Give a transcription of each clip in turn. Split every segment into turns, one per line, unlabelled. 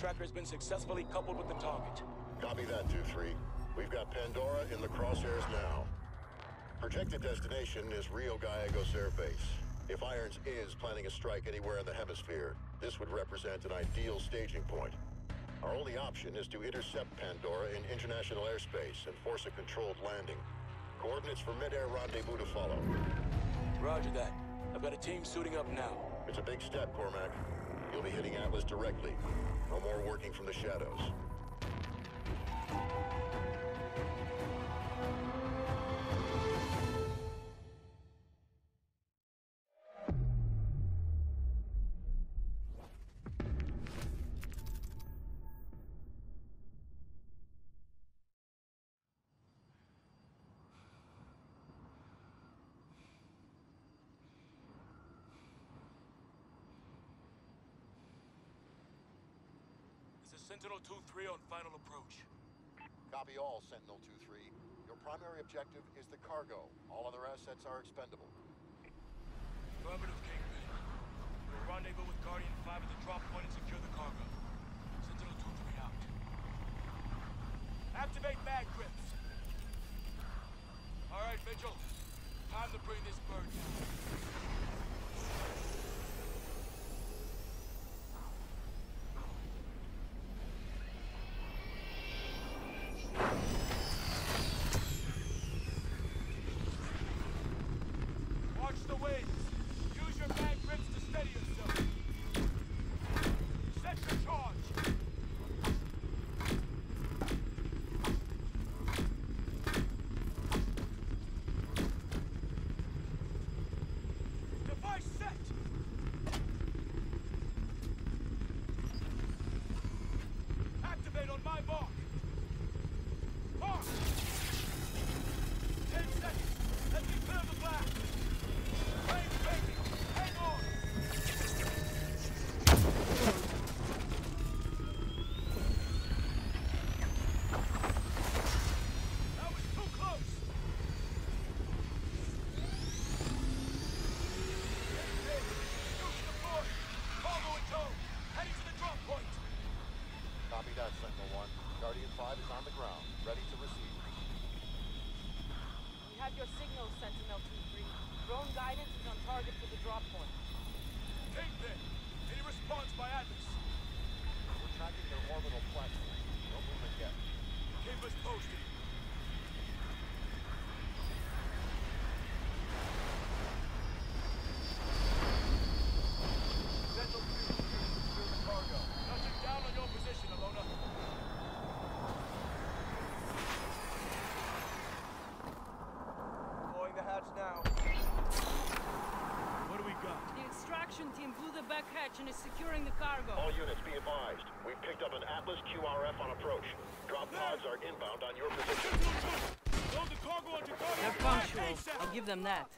2-3. Tracker has been successfully coupled with the target.
Copy that, 2-3. We've got Pandora in the crosshairs now. Projected destination is Rio Gallegos Air Base. If Irons is planning a strike anywhere in the hemisphere, this would represent an ideal staging point. Our only option is to intercept Pandora in international airspace and force a controlled landing. Coordinates for mid-air rendezvous to follow.
Roger that. I've got a team suiting up now.
It's a big step, Cormack. You'll be hitting Atlas directly. No more working from the shadows.
This Sentinel 2-3 on final approach.
Copy all, Sentinel 2-3. Your primary objective is the cargo. All other assets are expendable.
Affirmative, Kingpin. We'll rendezvous with Guardian 5 at the drop point and secure the cargo. Sentinel 2-3 out. Activate mag grips. All right, Mitchell. Time to bring this bird down. Watch the winds. Use your mag grips to steady yourself. Set your charge. Device set. Activate on my mark. Mark. Ten seconds. Let me clear the blast. Range baby. Hang on. That was too close. Hey, Shoot the point. Cargo in tow. Heading to the drop point.
Copy that, Sentinel 1. Guardian 5 is on the ground, ready to receive.
We have your signal, Sentinel 2-3. Drone guidance is on target for the drop point.
Take Kingpin. Any response by Atlas?
We're tracking their orbital platform. No movement yet.
Keep us posted.
Sentinel 2, secure the cargo.
Touching down on your position, Ilona.
Blowing the hatch now.
What do we got?
The extraction team blew the back hatch and is securing the cargo.
All units be advised. We've picked up an Atlas QRF on approach. Drop pods are inbound on your position.
Load the cargo onto cargo.
They're punctual. I'll give them that.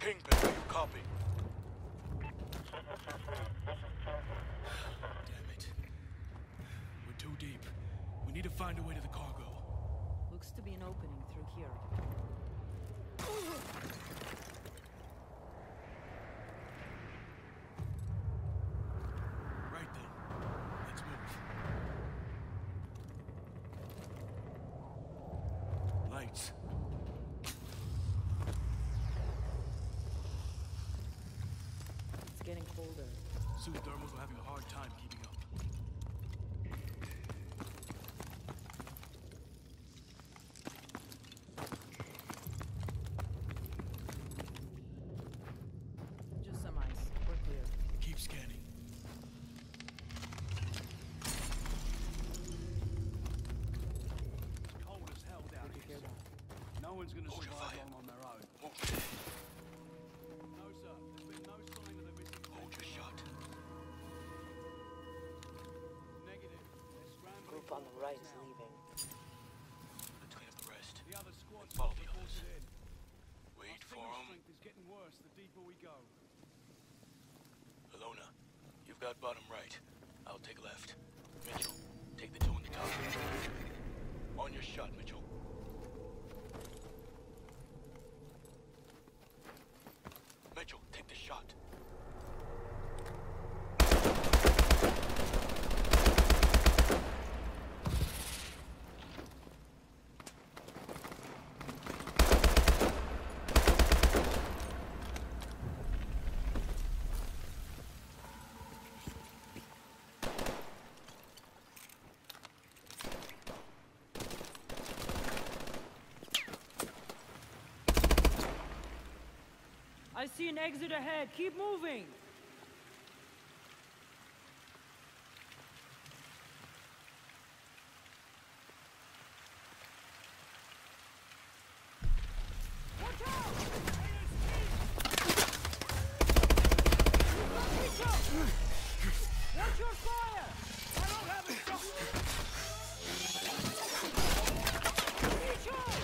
Kingpin, you copy?
Damn it. We're too deep. We need to find a way to the cargo.
Looks to be an opening through here. Colder.
Suit thermals are having a hard time keeping up.
Just some ice. We're clear.
Keep scanning.
cold as hell down here. No one's gonna
Hold your
Group on the right is leaving.
Let's clean up the rest.
The other squad's
Follow the others.
in.
Wait
Our
for them.
strength is getting worse the deeper we go.
Ilona, you've got bottom right. I'll take left. Mitchell, take the two on the top. On your shot, Mitchell. Mitchell, take the shot.
I see an exit ahead. Keep moving. Watch out! Watch your fire! I don't have a shot! Reach out!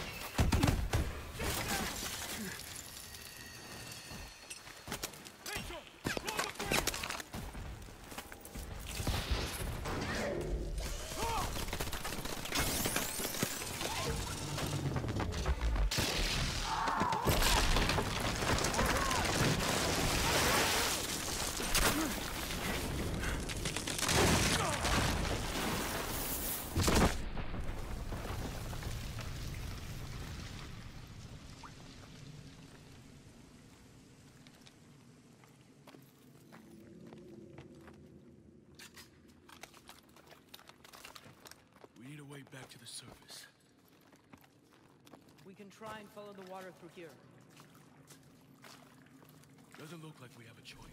We need a way back to the surface.
We can try and follow the water through here.
Doesn't look like we have a choice.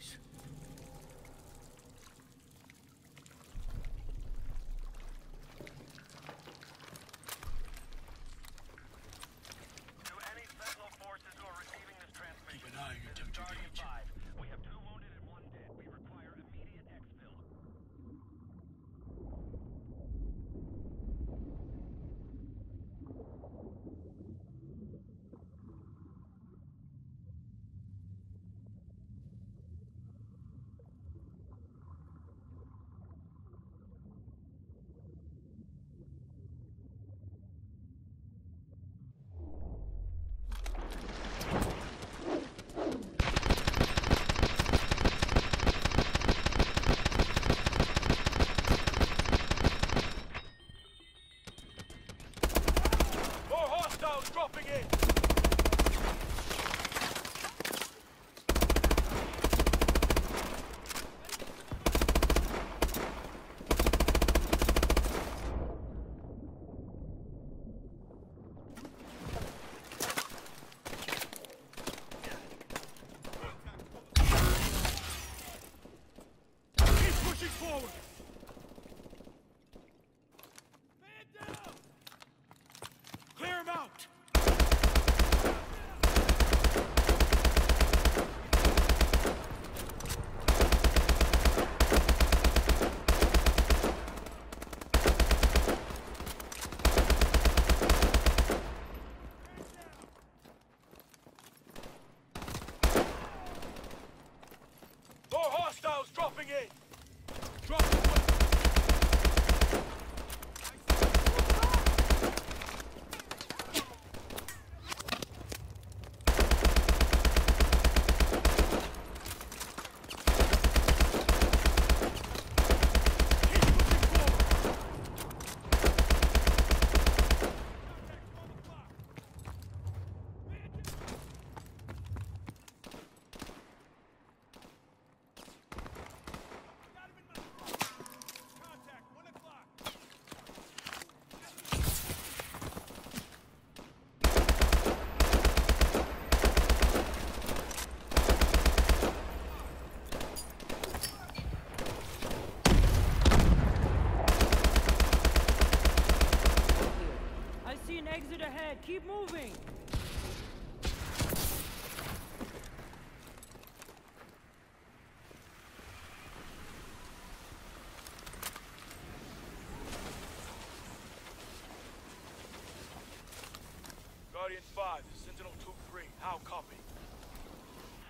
Guardian 5,
Sentinel 2-3. How copy?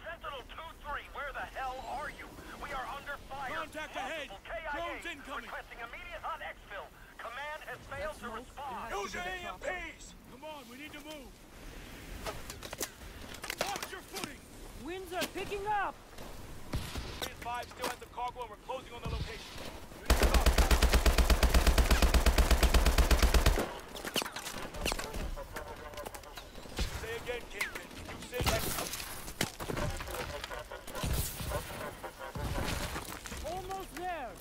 Sentinel 2-3, where the hell are you? We are under fire.
Contact ahead.
KIA
Drones incoming.
Requesting immediate hot exfil. Command has failed to respond.
Use your
be.
AMPs! Come on, we need to move. Watch your footing!
Winds are picking up!
Guardian 5 still has the cargo and we're closing on the location. You need to copy. Say again, Kingpin. Can you send extra?
Almost there!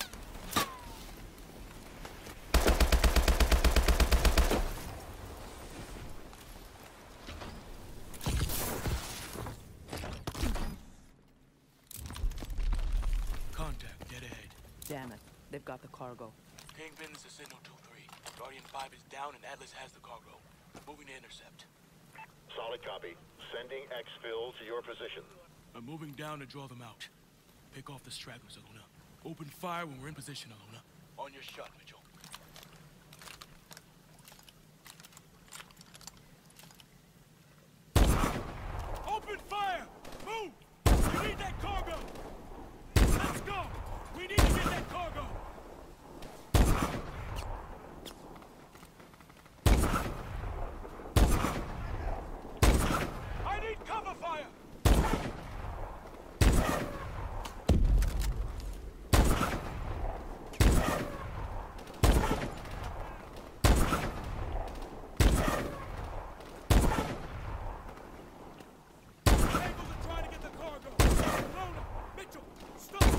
Contact, dead ahead.
Damn it. They've got the cargo.
Kingpin is a Sentinel 2-3. Guardian 5 is down and Atlas has the cargo. Moving to intercept.
Solid copy. Sending exfil to your position.
I'm moving down to draw them out. Pick off the stragglers, Ilona. Open fire when we're in position, Ilona. On your shot, Mitchell. Open fire! Move! We need that cargo! Let's go! We need to get that cargo! I need cover fire! Angles are trying to get the cargo! Lona! Mitchell! Stop!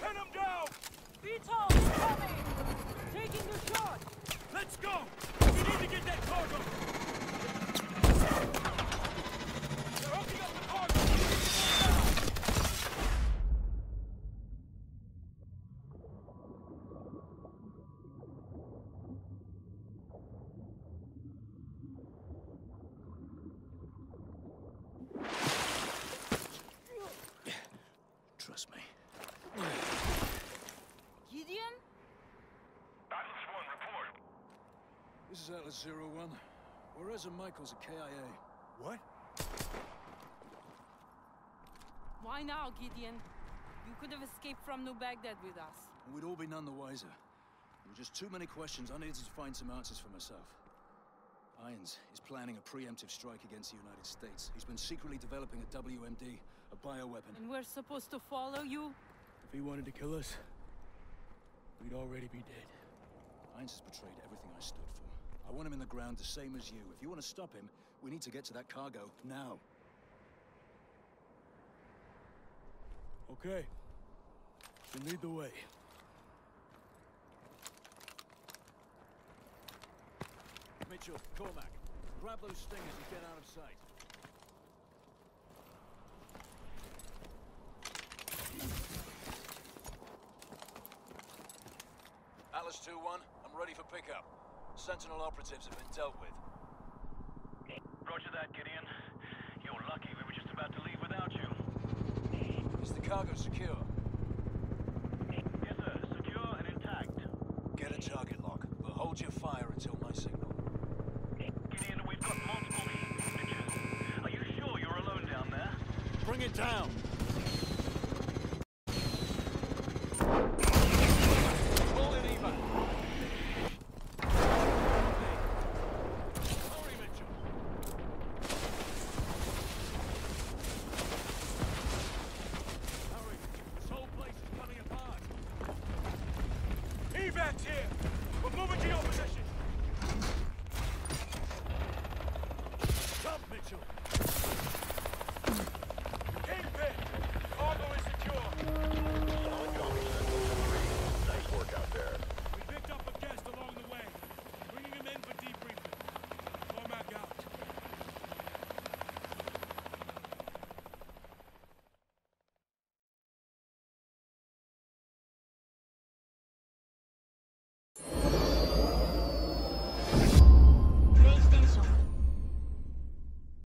Pin him down!
Beetle, incoming! Taking the shot!
Let's go! We need to get that cargo! They're hooking up the cargo! We need to get it now! Trust me.
Gideon?
Atlas 1, report.
This is Atlas Zero One. Juarez and Michaels at KIA.
What?
Why now, Gideon? You could have escaped from New Baghdad with us.
We'd all be none the wiser. There were just too many questions. I needed to find some answers for myself. Irons is planning a preemptive strike against the United States. He's been secretly developing a WMD, a bioweapon.
And we're supposed to follow you?
If he wanted to kill us, we'd already be dead.
Irons has betrayed everything I stood for. I want him in the ground the same as you. If you want to stop him, we need to get to that cargo now.
Okay. You lead the way.
Mitchell, Cormack, grab those stingers and get out of sight. Atlas 2-1, I'm ready for pickup. Sentinel operatives have been dealt with.
Roger that, Gideon. You're lucky we were just about to leave without you.
Is the cargo secure?
Yes, sir. Secure and intact.
Get a target lock, but hold your fire until my signal.
Gideon, we've got multiple snitches. Are you sure you're alone down there?
Bring it down!